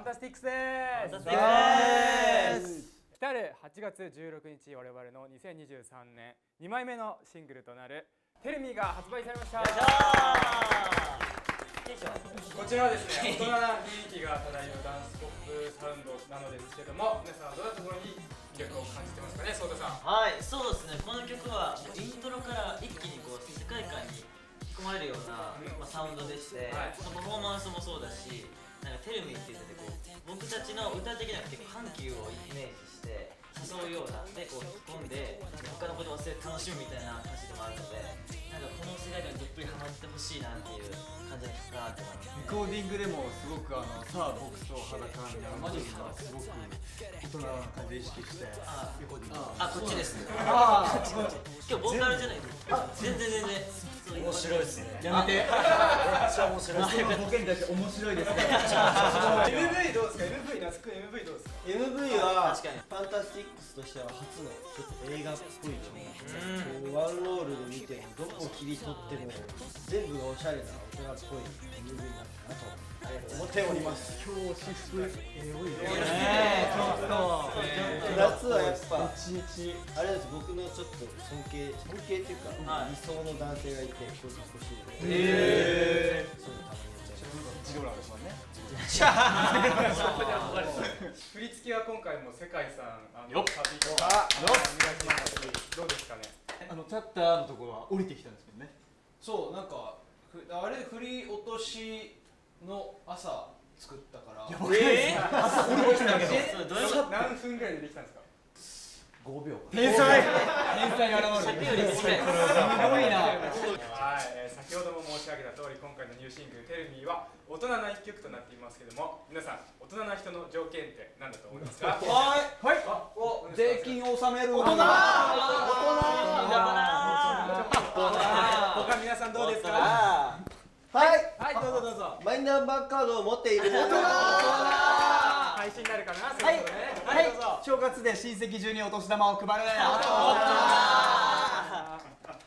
ァンタスティックスです。ファンタスティックスです。来る8月16日我々の2023年2枚目のシングルとなる「テルミー」が発売されました。こちらはですね大人な雰囲気が漂うダンスポップサウンドなのですけども皆さんはどんなところに魅力を感じてますかねソータさん。はいそうですね。この曲はイントロから一気にこう世界観に引き込まれるような、まあ、サウンドでして、はい。そのパフォーマンスもそうだしなんかテルミって言っててこう僕たちの歌的には結構緩急をイメージして誘うようなでこう引っ込んで他のことを忘れて楽しむみたいな歌詞でもあるのでなんかこの世界観にどっぷりハマってほしいなっていう感じの曲かなって思います。レコーディングでもすごくあのさあ僕と裸みたいなマジックがすごく大人な感じで意識してあレコーディングあこっちです。あ今日ボーカルじゃないです。全然全然面白いですね。やめて。めっちゃ面白い。そのボケに対して面白いですね。MV どうですか MV 那須くん MV どうですか？MV は確かに。ファンタスティックスとしては初のちょっと映画っぽい曲こうワンロールで見てもどこを切り取っても全部がおしゃれな大人っぽい MV になったなと思っております。今日私服エロいね。ちょっと夏はやっぱ一日あれです。僕のちょっと尊敬尊敬っていうか、はい。理想の男性がいてこういうかっこしいので、えそういうのたまにジローランドさんね。振り付けは今回も世界さんあのよっ旅とかお願いします。どうですかね？あのチャッターのところは降りてきたんですけどね。そうなんかふあれ振り落としの朝作ったから。えー、朝降りてきたけど。何分ぐらいでできたんですか？5秒天才。天才に現尺れる。すごいな。はい、えー先ほども申し上げた通り今回のニューシングル「テルミーは大人な一曲となっていますけども皆さん大人な人の条件って何だと思いますか？はい。はい。あお税金を納める。大人。他皆さんどうですか？はい。はいどうぞどうぞ。マイナンバーカードを持っている。大人配信になるかなはい。どうぞ。正月で親戚中にお年玉を配る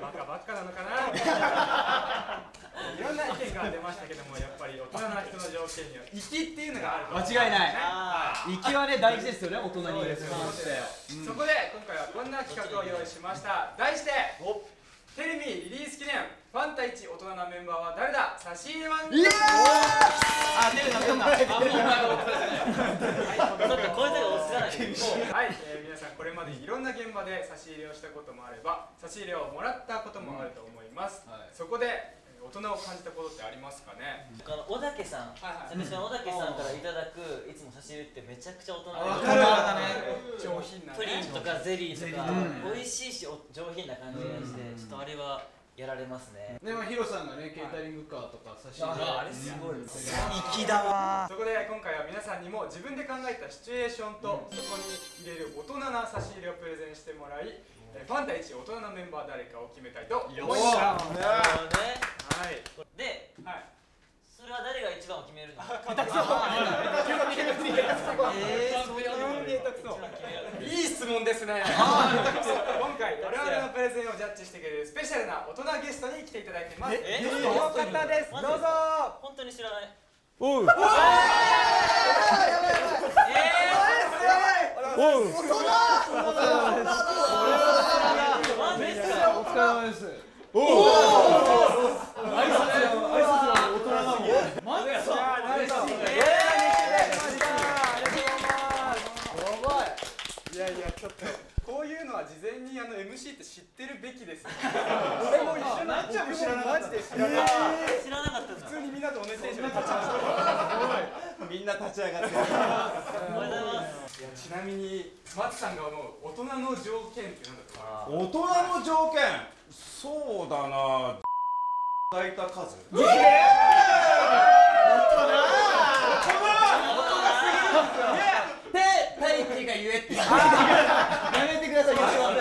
バカばっかなのかな。いろんな意見が出ましたけどもやっぱり大人な人の条件には粋っていうのがある間違いない。は息はね大事ですよね大人にそうです。よそこで今回はこんな企画を用意しました。題してテレビリリース記念ファンタ一大人なメンバーは誰だ？差し入れマンイエーイ！あ出るな。出るな。ちょっとこういう時落ち着かないはい、えー皆さんこれまでいろんな現場で差し入れをしたこともあれば差し入れをもらったこともあると思います、はい。そこでえー大人を感じたことってありますかね？あの小竹さん、はいはい。小竹さんからいただくいつも差し入れってめちゃくちゃ大人で。上品なね。プリンとかゼリーとか、うん。美味しいしお上品な感じがして、ちょっとあれはやられますね。でもヒロさんがねケータリングカーとか差し入れああれすごい。ですね。粋だわ。そこで今回は皆さんにも自分で考えたシチュエーションとそこに入れる大人な差し入れをプレゼンしてもらいえーファンタ一大人なメンバー誰かを決めたいと思います。はなるほどね。いで、はい。それは誰が一番を決めるの？えー、そういう下手くそいい質問ですね。今回我々のプレゼンをジャッジしてくれるスペシャルな大人ゲストに来ていただいてます。えこの方です。どうぞ。本当に知らない。おう。えおうー、マジですか？お疲れ様ですおお挨拶が挨拶が大人なのマジかいやいやちょっとこういうのは事前にあの MC って知ってるべきです俺も一緒なっちゃうも知らなかったマジで知らない知らなかった。普通にみんなと同じテンションで立ちましたみんな立ち上がって。おはようございます。いやちなみに松さんが思う大人の条件って何だと思います大人の条件？そうだな。抱いた数。手大輝が言えって。やめてください吉本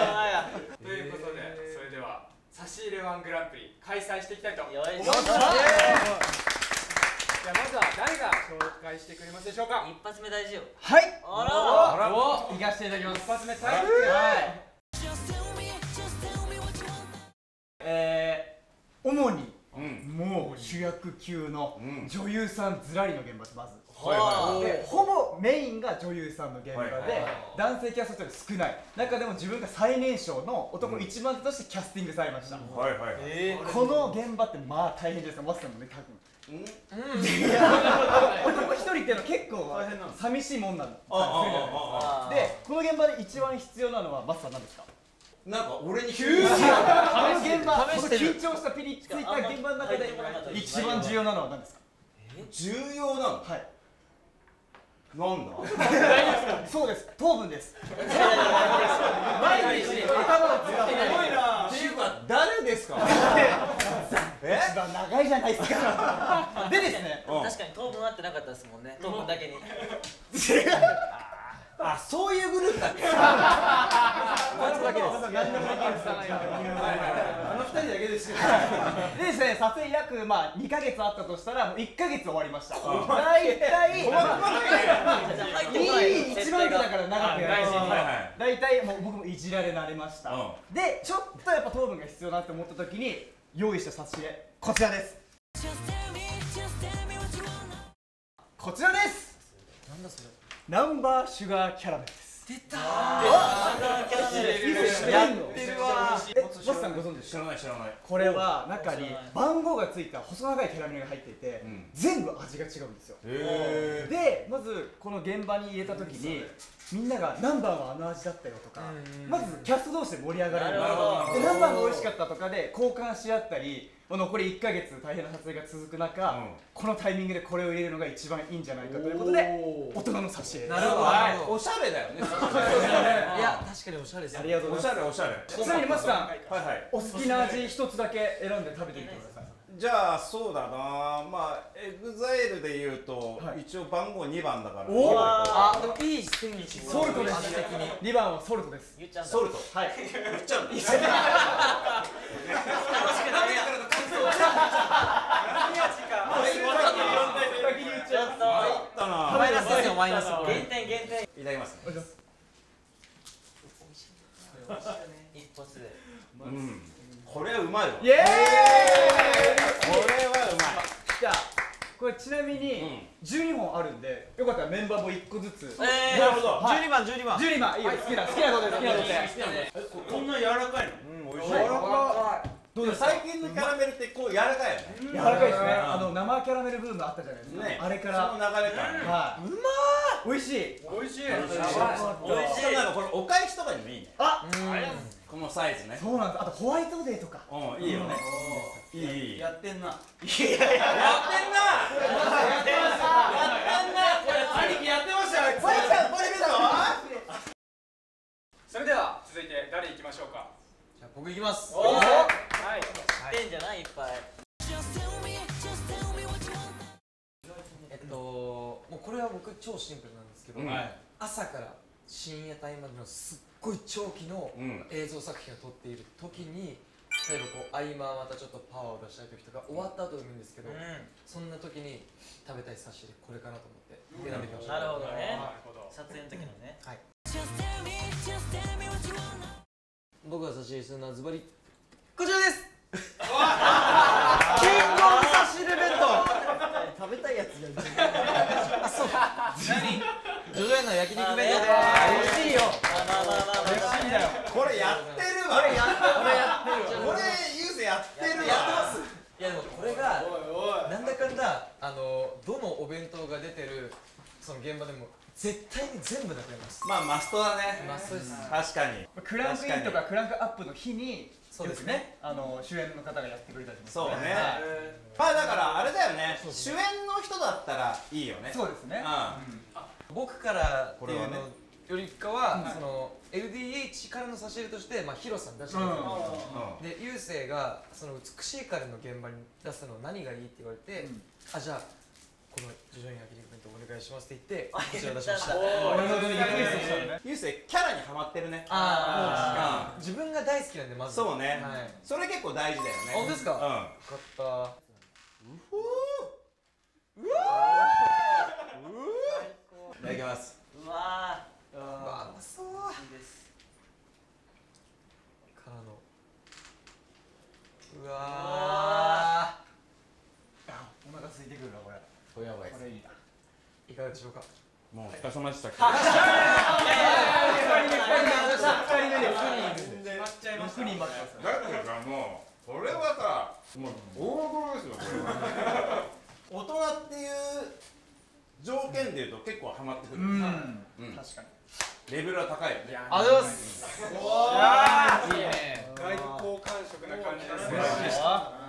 ということでそれでは差し入れワングランプリ開催していきたいと思います。じゃあまずは誰が紹介してくれますでしょうか？一発目大事よ。はい。あら。お行かせていただきます。一発目タイはい。えー、主に主役級のうん女優さんずらりの現場ですまず。はいはいはで本メインが女優さんの現場で、はいはい男性キャストというのは少ない。中でも自分が最年少の男一番手としてキャスティングされました、はいはいはい。えこの現場ってまあ大変ですよマスターもね多分うん。男一人っていうのは結構寂しいもんなんだあああああ。でこの現場で一番必要なのはマスター何ですか？なんか俺に急にこの現場緊張したピリついた現場の中で一番重要なのは何ですか？重要なの？はい。なんだ？そうです。糖分です。毎日頭を使ってっていうか誰ですか？え？一番長いじゃないですか。でですね。うん。確かに当分合ってなかったですもんね。当分だけに あそういうグループだっけ？こいつだけです。あの二人だけですよ。でですね撮影約まあ2ヶ月あったとしたらもう1ヶ月終わりました。大体一番手だから長くやる。あ大体もう僕もいじられ慣れました、うでちょっとやっぱ糖分が必要だって思った時に用意した差し入れ。こちらです。こちらです。なんだそれナンバーシュガー。キャラメルです出たやってるわえマスさんご存知らない知らない。これは中に番号がついた細長いキャラメルが入っていて、うん。全部味が違うんですよ。へでまずこの現場に入れた時にみんながナンバーはあの味だったよとかまずキャスト同士で盛り上がる。んですなるほど。でナンバーが美味しかったとかで交換し合ったり残り1ヶ月大変な撮影が続く中、うん。このタイミングでこれを入れるのが一番いいんじゃないかということで大人の差し入れ。ですなるほど。はい。おしゃれだよね。いや確かにおしゃれですありがとうごおしざいまゃれおしゃれ。すちなみにマスさんはいはいお好きな味一つだけ選んで食べてみてください。じゃあそうだな。まあエグザイルで言うと、はい。一応番号2番だからおーあでもいい線にソルトです。的に2番はソルトです。言っちゃうんだ。ソルト。はい。言っちゃうんだ。楽しくない先に言っちゃうちょっとだなマイナスですよマイナス減点減点いた。だきますね一発で。うん。これはうまいわ。イエーイ！これはうまい。じゃあこれちなみにうん。12本あるんでよかったらメンバーも1個ずつ。えーなるほど。はい。12番12番。12番いいよ。好きな好きなので。好きなので。こんな柔らかいの？うん美味しい。どう最近のキャラメルってこう柔らかいよね。柔らかいですね。うん。あの生キャラメルブームあったじゃないですか。ね。あれから。その流れから。ねはい。うまー美味しい。美味しい。美味しい。しかもなんかこれお返しとかにもいいね。あこのサイズね。そうなんですあとホワイトデーとか。うんいいよね。いいいい。ややってんな。ってんな。兄貴やってましたよこれちゃんこれ見たわそれでは続いて誰行きましょうか？じゃあ僕いきます。はい。知ってんじゃない？いっぱい僕超シンプルなんですけど、うん。朝から深夜帯までのすっごい長期のうん。映像作品を撮っている時に例えばこう合間またちょっとパワーを出したい時とか終わった後でもいいんですけど、うそんな時に食べたい差し入れこれかなと思って選んできました、なるほどね。なるほど撮影の時のね。僕が差し入れするのはズバリこちらですキングオブ差し入れ弁当食べたいやつじゃんジョジョ園の焼肉弁当で美味しいよ。まあまあまあまあまあ美味しいんだよ。これやってるわ。これやってるこれゆうせやってる。わいやでもこれがなんだかんだあのどのお弁当が出てるその現場でも絶対に全部だと思います。まあマストだね。マストです。確かに。クランクインとかクランクアップの日にそうですね。あの主演の方がやってくれたりもそうね。はい。まあだからあれだよね。主演の人だったらいいよね。そうですね。う僕からっていうのよりかは、その LDH からの差し入れとして、まあ、ヒロさん。出してくれたん。ですよ、で雄星がその美しい彼の現場に出すの何がいいって言われて、うん。あじゃあこの「ジョジョ園焼肉弁当お願いします」って言ってこちら出しました。おなるほどねリクエスキャラにはまってるね。ああ自分が大好きなんでまず。そうね。はい、それ結構大事だよね。本当ですか、うん。よかったいただきます。うわうわうまそうー。いいですからの。ううわあお腹空いてくるなこれ。これやばいこれいいなーいかがでしょうか？もうお疲れ様でした6人待ってます。だってさもうこれはさもう大物です。よこれは大人っていう条件でいうと結構ハマってくる。うん。うん。確かに。レベルは高いよね。ありがとうございます。いいね。外交官職な感じですね。あ